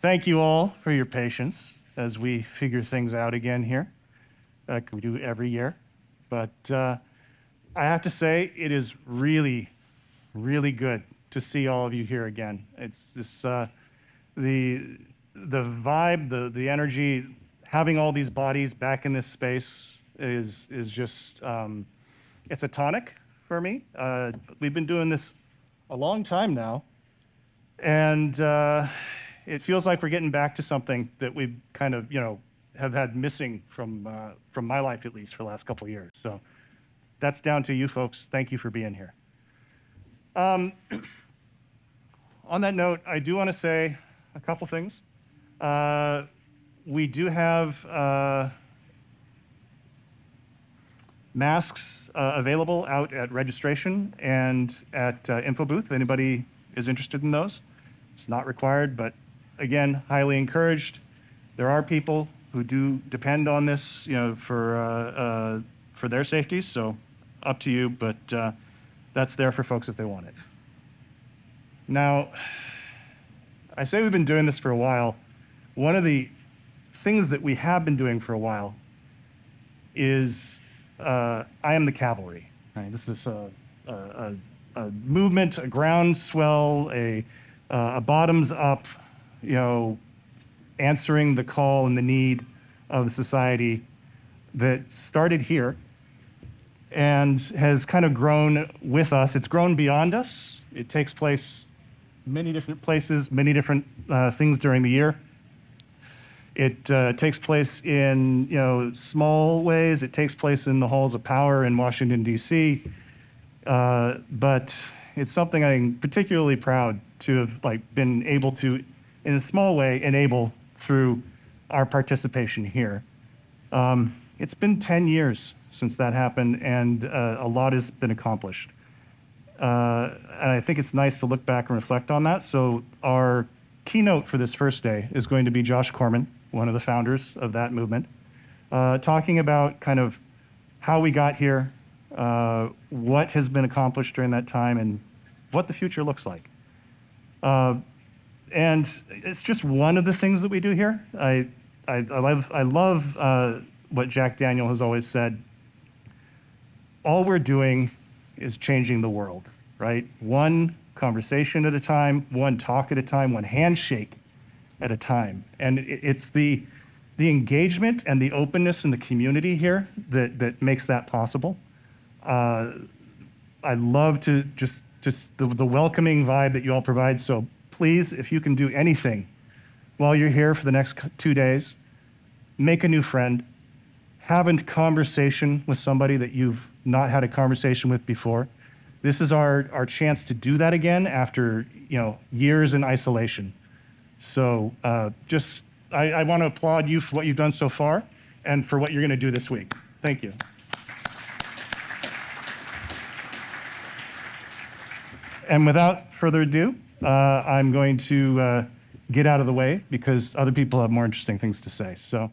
thank you all for your patience as we figure things out again here, like we do every year. But uh, I have to say, it is really, really good to see all of you here again. It's this uh, the the vibe, the the energy, having all these bodies back in this space is is just um, it's a tonic for me. Uh, we've been doing this a long time now, and uh, it feels like we're getting back to something that we kind of you know have had missing from uh, from my life at least for the last couple of years. So that's down to you folks. Thank you for being here. Um, on that note, I do want to say a couple things. Uh, we do have uh, masks uh, available out at registration and at uh, info booth. If anybody is interested in those, it's not required, but again, highly encouraged. There are people who do depend on this, you know, for uh, uh, for their safety. So, up to you, but uh, that's there for folks if they want it. Now, I say we've been doing this for a while. One of the things that we have been doing for a while is uh, I am the cavalry. Right? This is a, a, a movement, a groundswell, a, uh, a bottoms up, you know, answering the call and the need of society that started here and has kind of grown with us. It's grown beyond us. It takes place many different places, many different uh, things during the year. It uh, takes place in you know small ways. It takes place in the halls of power in Washington D.C. Uh, but it's something I'm particularly proud to have like been able to, in a small way, enable through our participation here. Um, it's been 10 years since that happened, and uh, a lot has been accomplished. Uh, and I think it's nice to look back and reflect on that. So our keynote for this first day is going to be Josh Corman, one of the founders of that movement, uh, talking about kind of how we got here, uh, what has been accomplished during that time, and what the future looks like. Uh, and it's just one of the things that we do here. I, I, I love, I love uh, what Jack Daniel has always said. All we're doing is changing the world, right? One conversation at a time, one talk at a time, one handshake at a time. And it's the, the engagement and the openness in the community here that, that makes that possible. Uh, I love to just, just the, the welcoming vibe that you all provide. So please, if you can do anything while you're here for the next two days, make a new friend, have a conversation with somebody that you've not had a conversation with before. This is our, our chance to do that again after you know years in isolation. So uh, just I, I want to applaud you for what you've done so far and for what you're going to do this week. Thank you. And without further ado, I'm going to uh, get out of the way because other people have more interesting things to say. So.